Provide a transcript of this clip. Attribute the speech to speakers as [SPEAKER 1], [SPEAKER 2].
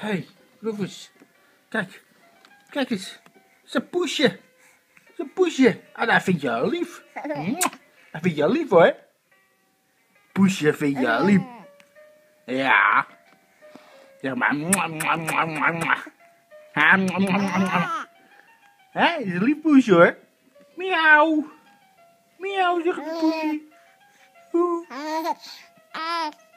[SPEAKER 1] Hé, hey, Rufus. Kijk. Kijk eens. ze poesje. ze poesje. Ah, dat vind je lief. Dat vind je lief hoor. Poesje vind je eh. lief. Ja. Zeg maar. Hé, is lief poesje hoor. Miauw. Miauw, zegt de poesje. Eh. Oeh.
[SPEAKER 2] Eh.